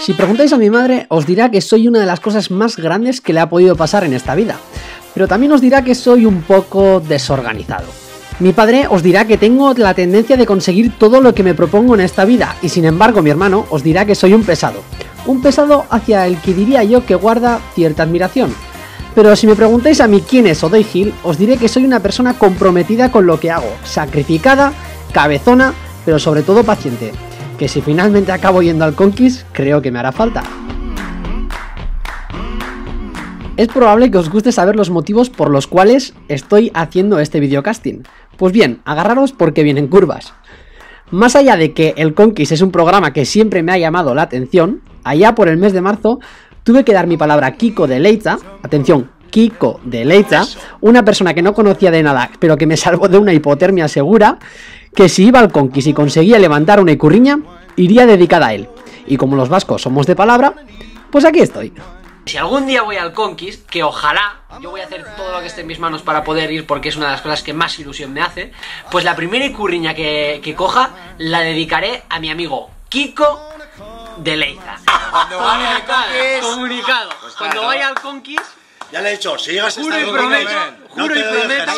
Si preguntáis a mi madre, os dirá que soy una de las cosas más grandes que le ha podido pasar en esta vida, pero también os dirá que soy un poco desorganizado. Mi padre os dirá que tengo la tendencia de conseguir todo lo que me propongo en esta vida, y sin embargo mi hermano os dirá que soy un pesado. Un pesado hacia el que diría yo que guarda cierta admiración. Pero si me preguntáis a mí quién es Odoy Hill, os diré que soy una persona comprometida con lo que hago, sacrificada, cabezona, pero sobre todo paciente. Que si finalmente acabo yendo al Conquist, creo que me hará falta. Es probable que os guste saber los motivos por los cuales estoy haciendo este videocasting. Pues bien, agarraros porque vienen curvas. Más allá de que el Conquist es un programa que siempre me ha llamado la atención, allá por el mes de marzo tuve que dar mi palabra a Kiko de Leitza, atención, Kiko de Leitza, una persona que no conocía de nada, pero que me salvó de una hipotermia segura, que si iba al Conquist y conseguía levantar una icurriña, iría dedicada a él. Y como los vascos somos de palabra, pues aquí estoy. Si algún día voy al Conquist, que ojalá, yo voy a hacer todo lo que esté en mis manos para poder ir porque es una de las cosas que más ilusión me hace, pues la primera icurriña que, que coja la dedicaré a mi amigo Kiko de Leiza. Cuando vaya al Conquist. Comunicado. Pues Cuando vaya al Conquist, Ya le he dicho, si llegas a juro estar y prometo, juro te y prometo.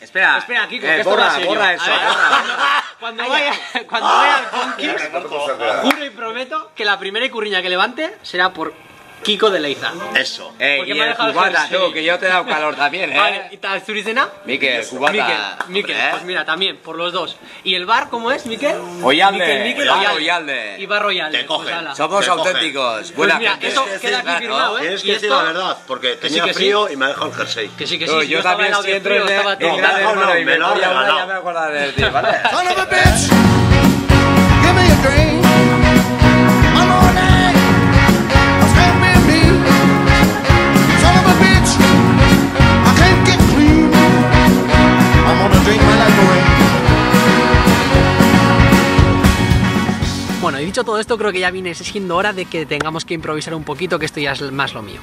Espera. Espera, Kiko, Eh, que esto borra, va borra eso, A ver, borra. Cuando vaya, cuando vaya al Conquist, juro y prometo que la primera icurriña que levante será por Kiko de Leiza. Eso. Eh, y me ha el dejado el cubata, jersey. tú, que yo te he dado calor también, Vale, eh. ¿y tal Zurizena? Miquel, cubata. Miquel, Miquel, Hombre, pues mira, también, por los dos. ¿Y el bar cómo es, Miquel? Oyalde, Miquel, Miquel, Bar Oyalde. Oyalde. Y bar Oyalde. Te cogen. pues ala. Somos Te cogen. auténticos, buena Pues mira, gente. que queda aquí firmado, ¿eh? Tienes Y que decir esto- la verdad, porque que sí, tenía que sí. frío y me ha dejado el jersey. Que sí, que sí. Tú, si yo estaba también helado si de entro frío, en estaba el todo gran hermano y me lo ha voy a una, regalado. ya me acordaré de ti, ¿vale? Son of a bitch, y dicho todo esto, creo que ya viene siendo hora de que tengamos que improvisar un poquito, que esto ya es más lo mío.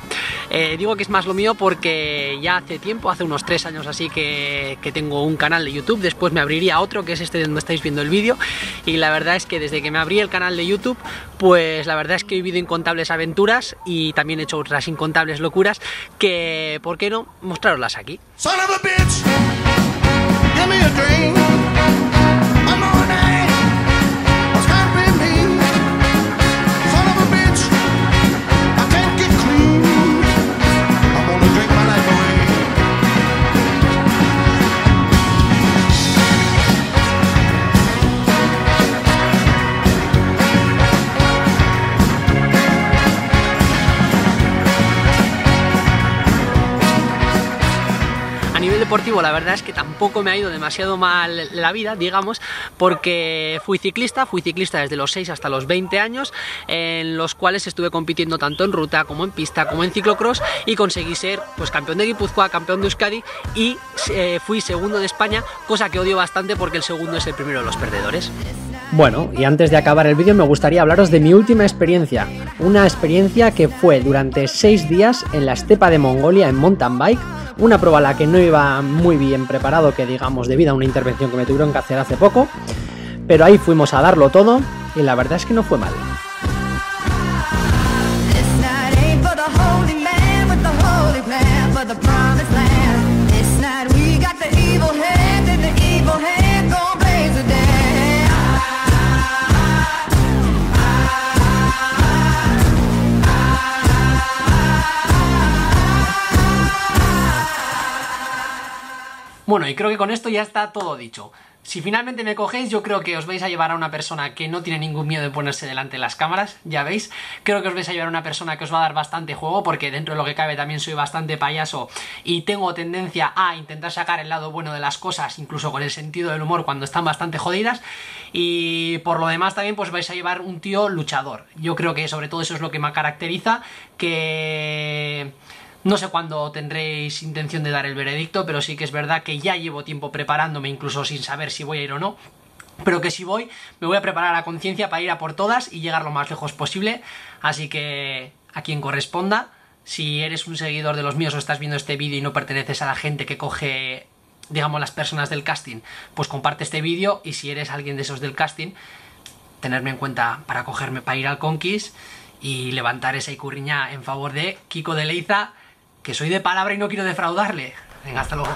Eh, digo que es más lo mío porque ya hace tiempo, hace unos tres años así, que, que tengo un canal de YouTube, después me abriría otro, que es este donde estáis viendo el vídeo, y la verdad es que desde que me abrí el canal de YouTube, pues la verdad es que he vivido incontables aventuras y también he hecho otras incontables locuras, que, ¿por qué no? Mostraroslas aquí. Son of a bitch, deportivo, la verdad es que tampoco me ha ido demasiado mal la vida, digamos, porque fui ciclista, fui ciclista desde los 6 hasta los 20 años, en los cuales estuve compitiendo tanto en ruta como en pista como en ciclocross y conseguí ser pues campeón de Guipúzcoa, campeón de Euskadi y eh, fui segundo de España, cosa que odio bastante porque el segundo es el primero de los perdedores. Bueno, y antes de acabar el vídeo me gustaría hablaros de mi última experiencia. Una experiencia que fue durante 6 días en la estepa de Mongolia en mountain bike. Una prueba a la que no iba muy bien preparado, que digamos, debido a una intervención que me tuvieron que hacer hace poco. Pero ahí fuimos a darlo todo y la verdad es que no fue mal. Bueno, y creo que con esto ya está todo dicho. Si finalmente me cogéis, yo creo que os vais a llevar a una persona que no tiene ningún miedo de ponerse delante de las cámaras, ya veis. Creo que os vais a llevar a una persona que os va a dar bastante juego, porque dentro de lo que cabe también soy bastante payaso y tengo tendencia a intentar sacar el lado bueno de las cosas, incluso con el sentido del humor cuando están bastante jodidas. Y por lo demás también pues vais a llevar un tío luchador. Yo creo que sobre todo eso es lo que me caracteriza, que... No sé cuándo tendréis intención de dar el veredicto, pero sí que es verdad que ya llevo tiempo preparándome, incluso sin saber si voy a ir o no. Pero que si voy, me voy a preparar a conciencia para ir a por todas y llegar lo más lejos posible. Así que a quien corresponda, si eres un seguidor de los míos o estás viendo este vídeo y no perteneces a la gente que coge, digamos, las personas del casting, pues comparte este vídeo y si eres alguien de esos del casting, tenerme en cuenta para cogerme para ir al Conquist y levantar esa icurriña en favor de Kiko de Leiza, que soy de palabra y no quiero defraudarle. Venga, hasta luego.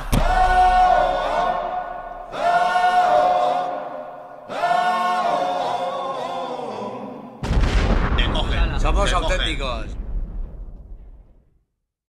Somos auténticos.